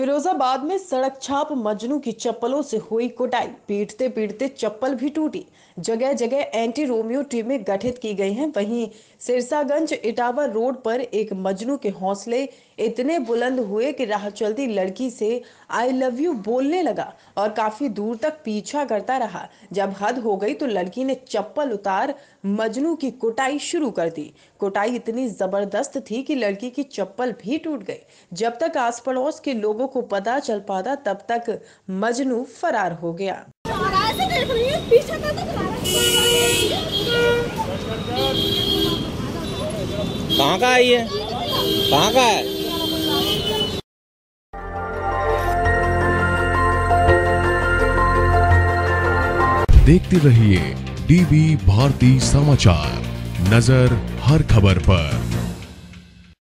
फिरोजाबाद में सड़क छाप मजनू की चप्पलों से हुई कुटाई। पीटते पीटते चप्पल भी टूटी। जगह जगह एंटी रोमियो टीमें गठित की गई हैं। वहीं सिरसागंज इटावा रोड पर एक मजनू के हौसले इतने बुलंद हुए कि राह चलती लड़की से आई लव यू बोलने लगा और काफ़ी दूर तक पीछा करता रहा। जब हद हो गई तो लड़की ने चप्पल उतार मजनू की कुटाई शुरू कर दी। कुटाई इतनी ज़बरदस्त थी कि लड़की की चप्पल भी टूट गई। जब तक आस पड़ोस के लोगों को पता चल पाता तब तक मजनू फरार हो गया। कहाँ का आई है कहाँ का है? देखते रहिए डीवी भारती समाचार नज़र हर खबर पर।